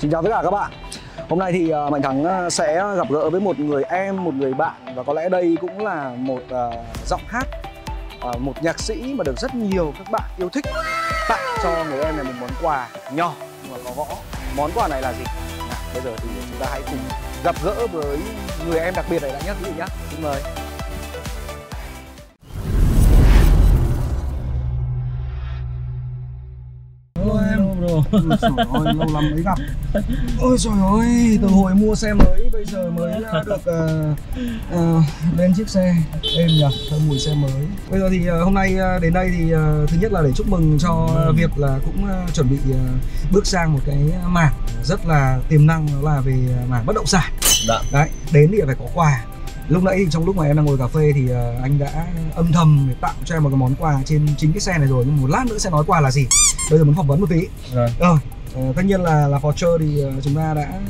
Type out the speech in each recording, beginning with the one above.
Xin chào tất cả các bạn. Hôm nay thì à, Mạnh Thắng à, sẽ gặp gỡ với một người em, một người bạn Và có lẽ đây cũng là một uh, giọng hát uh, Một nhạc sĩ mà được rất nhiều các bạn yêu thích. Tặng cho người em này một món quà nhỏ mà có gõ. Món quà này là gì? Nào, bây giờ thì chúng ta hãy cùng gặp gỡ với người em đặc biệt này đã nhé quý vị nhé. Xin mời. Ôi trời ơi, lâu lắm mới gặp Ôi trời ơi, từ hồi mua xe mới bây giờ mới được uh, uh, lên chiếc xe Êm nhỉ, thơm mùi xe mới Bây giờ thì uh, hôm nay uh, đến đây thì uh, thứ nhất là để chúc mừng cho uh, việc là cũng uh, chuẩn bị uh, bước sang một cái mảng rất là tiềm năng đó là về mảng bất động sản Đã Đấy, đến thì phải có quà Lúc nãy trong lúc mà em đang ngồi cà phê thì anh đã âm thầm để tặng cho em một cái món quà trên chính cái xe này rồi Nhưng một lát nữa sẽ nói quà là gì Bây giờ muốn phỏng vấn một tí Rồi. Ờ, tất nhiên là là Forger thì ờ, chúng ta đã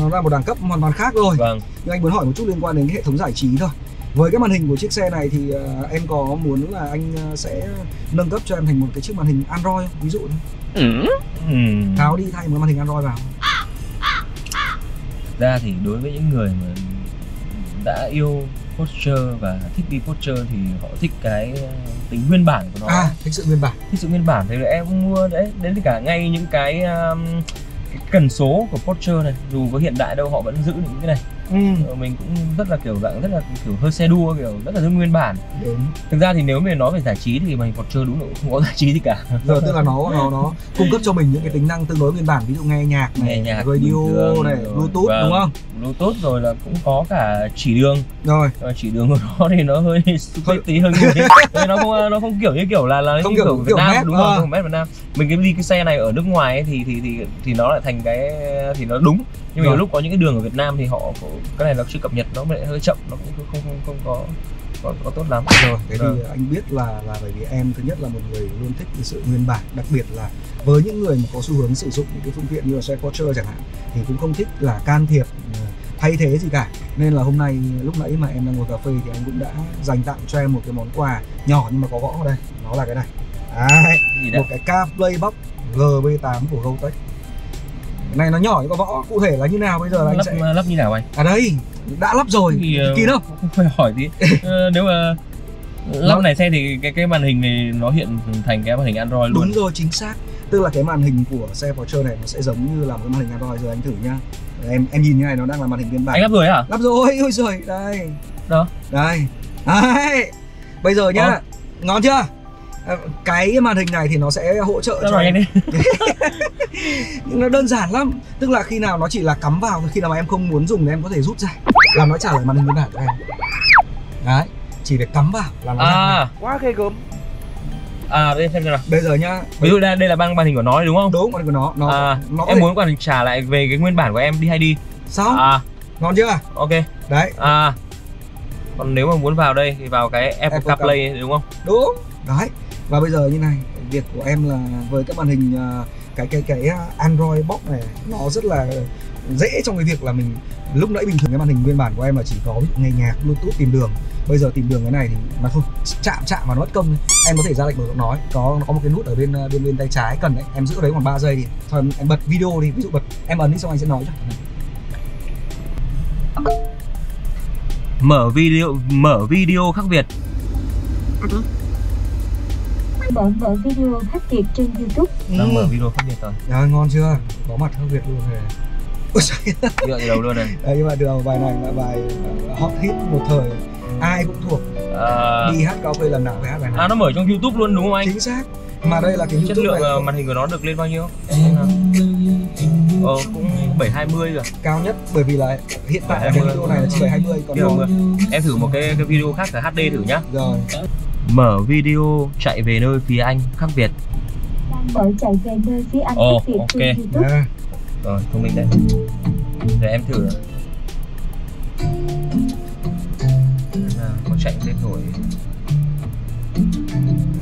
nó là một đẳng cấp hoàn toàn khác rồi. Vâng. Nhưng anh muốn hỏi một chút liên quan đến cái hệ thống giải trí thôi. Với cái màn hình của chiếc xe này thì ờ, em có muốn là anh sẽ nâng cấp cho em thành một cái chiếc màn hình Android không? ví dụ Ừ. Ừ. tháo đi thay một cái màn hình Android vào. Ra thì đối với những người mà đã yêu Porsche và thích đi Porsche thì họ thích cái tính nguyên bản của nó. À, thích sự nguyên bản. Thích sự nguyên bản thì em cũng mua đấy, đến cả ngay những cái, um, cái cần số của Porsche này, dù có hiện đại đâu họ vẫn giữ những cái này. Ừ. Ờ, Mình cũng rất là kiểu dạng rất là kiểu hơi xe đua kiểu rất là giữ nguyên bản. Đến. Thực ra thì nếu mà nói về giải trí thì màn hình Porsche đúng cũng không có giải trí gì cả. Giờ tức là nó nó nó cung cấp cho mình những cái tính năng tương đối nguyên bản ví dụ nghe nhạc này, Nghe nhạc radio thường, này, rồi. bluetooth Vâng. đúng không? Bluetooth rồi là cũng có cả chỉ đường Rồi, Ờ, chỉ đường của nó thì nó hơi stupid tí hơi người nó không nó không kiểu như kiểu là là Không kiểu- kiểu Việt kiểu Nam mét, đúng ờ. không không mét Việt Nam mình cái đi cái xe này ở nước ngoài ấy, thì thì thì thì nó lại thành cái thì nó đúng nhưng mà Rồi. lúc có những cái đường ở Việt Nam thì họ cái này nó chưa cập nhật nó hơi chậm nó cũng không không không có có, có tốt lắm. Rồi thế thì Vâng. anh biết là là bởi vì em thứ nhất là một người luôn thích cái sự nguyên bản đặc biệt là với những người mà có xu hướng sử dụng những cái phương tiện như là xe Porsche chẳng hạn thì cũng không thích là can thiệp ờ, thay thế gì cả. Nên là hôm nay lúc nãy mà em đang ngồi cà phê thì anh cũng đã dành tặng cho em một cái món quà nhỏ nhưng mà có gõ ở đây. Nó là cái này. Đấy, một cái CarPlay Box GB8 của Gotech cái này nó nhỏ nhưng mà võ cụ thể là như nào bây giờ là anh lắp sẽ lắp như nào anh à đây đã lắp rồi thì ờ, kín không cũng phải hỏi tí Ờ, nếu mà lắp này xe thì cái cái màn hình này nó hiện thành cái màn hình Android luôn Đúng rồi, chính xác. Tức là cái màn hình của xe Porsche này nó sẽ giống như là một cái màn hình Android rồi anh thử nhá. Em em nhìn như này nó đang là màn hình biên bản. anh lắp rồi hả lắp rồi, ôi giời, đây. Đó. Đây. Đấy. Bây giờ nhá. Ờ. Ngon chưa? À, Cái màn hình này thì nó sẽ hỗ trợ Lắp cho rồi em. anh đi. Nhưng nó đơn giản lắm. Tức là khi nào nó chỉ là cắm vào khi nào mà em không muốn dùng thì em có thể rút ra. Là nó trả lời màn hình biên bản cho em. Đấy. Chỉ việc cắm vào là nó làm à quá ghê gớm. à đây xem xem nào. Bây giờ nhá. ví dụ đây đây là băng màn hình của nó đúng không? Đúng màn hình của nó. Nó à nó em thể- muốn còn trả lại về cái nguyên bản của em đi hay đi? Xong. À. Ngon chưa? Ok. Đấy. À. Còn nếu mà muốn vào đây thì vào cái Apple Apple CarPlay đúng không? Đúng. Đấy và bây giờ như này việc của em là với cái màn hình à, cái cái cái à, Android box này nó rất là dễ trong cái việc là mình lúc nãy bình thường cái màn hình nguyên bản của em là chỉ có nghe nhạc bluetooth tìm đường. Bây giờ tìm đường cái này thì mà thôi chạm chạm vào nó mất công ấy. em có thể ra lệnh mở giọng nói có nó có một cái nút ở bên à, bên bên tay trái cần đấy em giữ đấy khoảng 3 giây thì thôi em, em bật video đi. Ví dụ bật em ấn đi xong anh sẽ nói cho. Mở video mở video khác Việt Mở mở video khác biệt trên YouTube. đang mở video khác Việt rồi Rồi, ngon chưa? Có mặt khác Việt luôn rồi Ôi trời dựa từ đầu luôn này. Đấy, nhưng mà được bài này là bài ờ, hot hit một thời. Ai cũng thuộc. À, đi hát karaoke lần nào phải hát bài này à nó mở trong YouTube luôn đúng không anh? Chính xác. Mà đây là cái chất YouTube lượng này ờ, màn hình của nó được lên bao nhiêu? Nào. ờ cũng 720 rồi. Cao nhất bởi vì là hiện tại là cái 720. video này là chỉ 720 còn em thử một cái cái video khác cả HD thử nhá. Rồi mở video chạy về nơi phía anh khác Việt. Đang mở chạy về nơi phía anh Ồ, khác biệt ok. trên YouTube. à, rồi thông minh đấy. Để em thử. À, có chạy lên nổi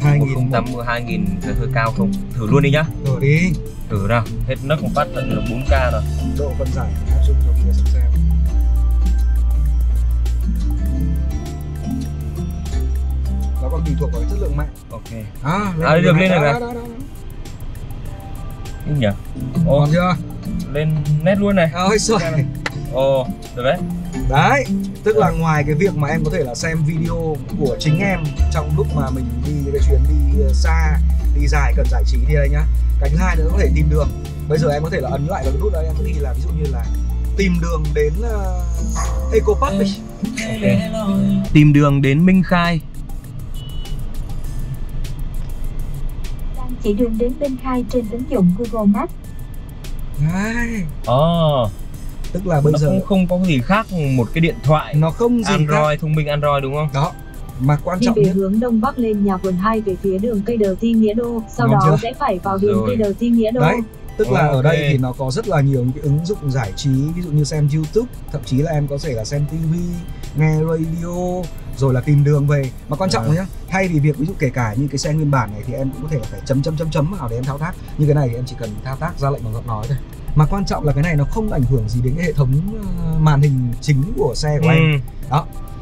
2000 1080 2000 hơi hơi cao không? Thử luôn đi nhá. Rồi đi. Thử nào. Hết nấc một phát tận là 4k rồi. Độ phân giải áp dụng cho phía sẵn xem chất lượng mạng. Ok. À, À, được lên rồi đó, kìa. đó, đó, đó. Cái nhỉ? Ô ngon chưa? Lên net luôn này. Ôi rồi ồ được đấy. Đấy tức là ngoài cái việc mà em có thể là xem video của chính em trong lúc mà mình đi cái chuyến đi xa đi dài cần giải trí thì đây nhá. Cái thứ hai nữa có thể tìm đường. Bây giờ em có thể là ấn lại vào cái nút đấy em có ghi là ví dụ như là tìm đường đến uh, Eco Park đi. Tìm đường đến Minh Khai chỉ đường đến bên khai trên ứng dụng Google Maps. đấy Ồ, tức là bây nó giờ cũng không có gì khác một cái điện thoại nó không gì khác Android thông minh Android đúng không? đó mà quan Đi trọng về nhất hướng đông bắc lên nhà vườn 2 về phía đường cây đờ ti nghĩa đô, sau Ngon đó chưa? sẽ phải vào đường Rồi. cây đờ ti nghĩa đô. đấy tức là ở đây thì nó có rất là nhiều những cái ứng dụng giải trí ví dụ như xem YouTube thậm chí là em có thể là xem TV nghe radio rồi là tìm đường về. Mà quan trọng À. nhá thay vì việc ví dụ kể cả như cái xe nguyên bản này thì em cũng có thể là phải chấm chấm chấm chấm vào để em thao tác. Như cái này thì em chỉ cần thao tác ra lệnh bằng giọng nói thôi. Mà quan trọng là cái này nó không ảnh hưởng gì đến cái hệ thống ờ, màn hình chính của xe của anh Ừ.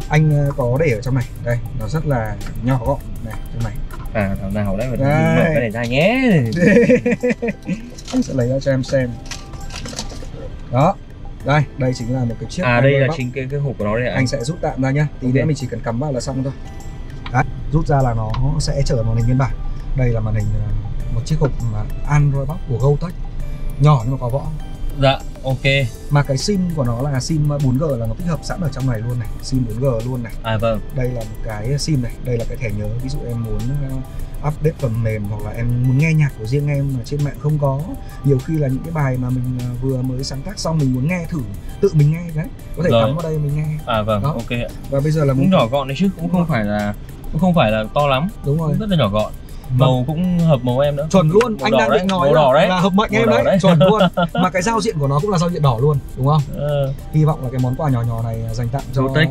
anh ờ, có để ở trong này. Đây nó rất là nhỏ gọn. Này trong này. À, thảo nào đấy mà mở cái này ra nhé. anh sẽ lấy ra cho em xem. Đó đây đây chính là một cái chiếc À đây là Box. chính cái cái hộp của nó đây ạ. anh sẽ rút tạm ra nhá tí Ok. nữa mình chỉ cần cắm vào là xong thôi đấy rút ra là nó sẽ trở màn hình nguyên bản đây là màn hình ờ, một chiếc hộp mà Android Box của Gotek nhỏ nhưng mà có võ Dạ, ok. mà cái sim của nó là sim 4G là nó tích hợp sẵn ở trong này luôn này sim 4G luôn này À vâng. đây là một cái sim này đây là cái thẻ nhớ ví dụ em muốn uh, update phần mềm hoặc là em muốn nghe nhạc của riêng em mà trên mạng không có nhiều khi là những cái bài mà mình uh, vừa mới sáng tác xong mình muốn nghe thử tự mình nghe đấy có thể Rồi. cắm vào đây mình nghe À vâng, Đó. ok ạ. và bây giờ là Cũng muốn nhỏ gọn đấy chứ, cũng không phải là cũng không phải là to lắm, đúng rồi cũng rất là nhỏ gọn. Màu cũng hợp màu em nữa. chuẩn luôn Màu anh đang đấy, định nói màu đỏ là, đấy. là hợp mệnh Màu em đấy đấy. chuẩn luôn mà cái giao diện của nó cũng là giao diện đỏ luôn đúng không Ờ, hy vọng là cái món quà nhỏ nhỏ này dành tặng cho Gotek.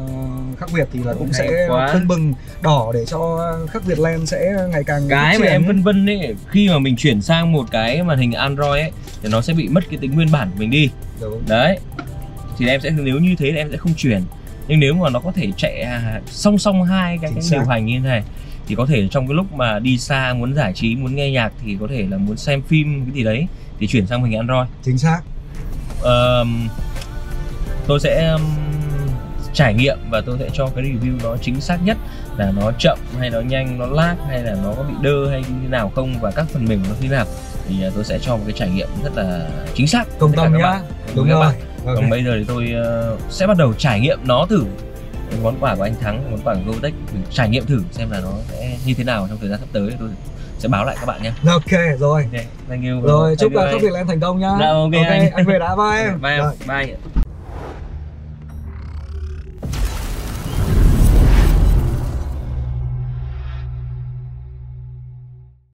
khắc Việt thì là cũng Hay sẽ quá. tưng bừng đỏ để cho khắc Việt Land sẽ ngày càng cái mà em vân vân ấy khi mà mình chuyển sang một cái màn hình Android ấy thì nó sẽ bị mất cái tính nguyên bản của mình đi đúng đấy thì em sẽ nếu như thế thì em sẽ không chuyển nhưng nếu mà nó có thể chạy à, song song hai cái, Chính cái xác. điều hành như thế này thì có thể trong cái lúc mà đi xa muốn giải trí muốn nghe nhạc thì có thể là muốn xem phim cái gì đấy thì chuyển sang màn hình Android. Chính xác. Ờm, tôi sẽ ừm, trải nghiệm và tôi sẽ cho cái review nó chính xác nhất là nó chậm hay nó nhanh nó lag hay là nó có bị đơ hay như thế nào không và các phần mềm nó thế nào. Thì à, tôi sẽ cho một cái trải nghiệm rất là chính xác. Công tâm nhá. đúng rồi. bạn. Ok. còn bây giờ thì tôi ờ, sẽ bắt đầu trải nghiệm nó thử cái món quà của anh Thắng món quà của Gotech mình trải nghiệm thử xem là nó sẽ như thế nào trong thời gian sắp tới. Tôi sẽ báo lại các bạn nhé. Ok rồi. Ok thank you. Rồi chúc Thank you là Land thành công nhá. Dạ, ok anh. anh về đã bye. Em bye Rồi. bye